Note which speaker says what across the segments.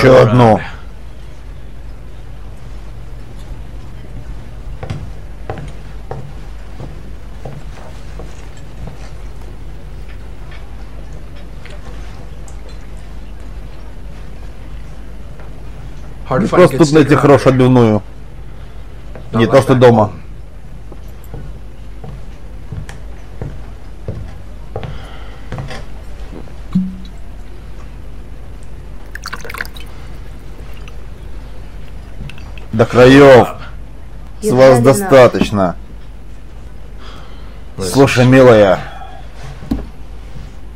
Speaker 1: Еще одну. Не просто тут найти хорошую отбивную. Не то, что дома. До краев. С вас достаточно. Слушай, милая.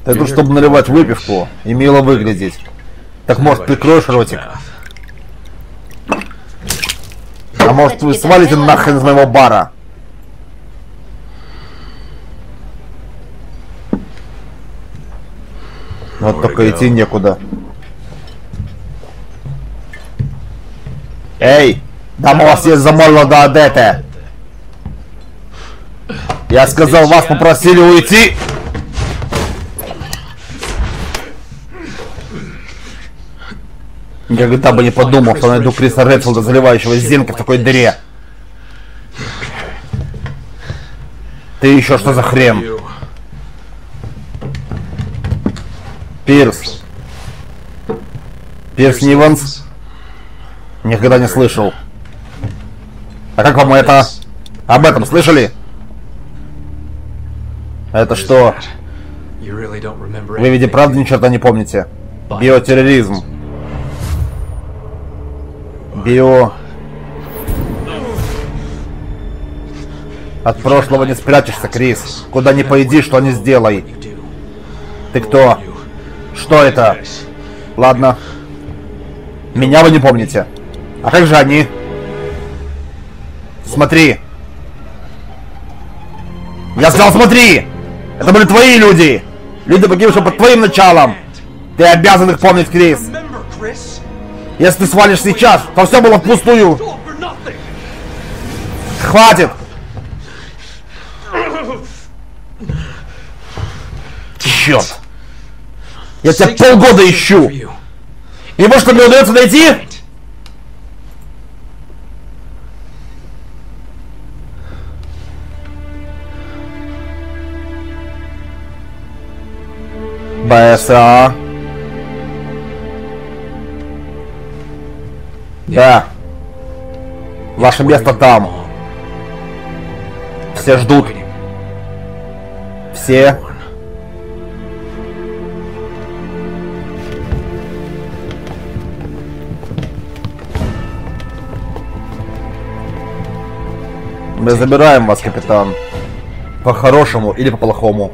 Speaker 1: Ты тут, чтобы наливать выпивку и мило выглядеть. Так может прикроешь ротик? А может вы свалите нахрен из моего бара? Вот только идти некуда. Эй! Там у вас есть до адете! Я сказал, вас попросили уйти! Никогда бы не подумал, что найду Криса Редфилда, заливающего зенка в такой дыре. Ты еще что за хрен? Пирс. Пирс Ниванс? Никогда не слышал. А как вам это? Об этом слышали? Это что? Вы ведь и правда ни черта не помните. Биотерроризм. Био... От прошлого не спрячешься, Крис. Куда ни пойди, что не сделай. Ты кто? Что это? Ладно. Меня вы не помните. А как же они? Смотри. Я сказал, смотри! Это были твои люди! Люди, погибшие под твоим началом! Ты обязан их помнить, Крис! Если ты свалишь сейчас, то все было впустую! Хватит! Черт! Я тебя полгода ищу! И может мне удается найти? БСА. Да. Ваше место там. Все ждут. Все. Мы забираем вас, капитан. По-хорошему или по-плохому.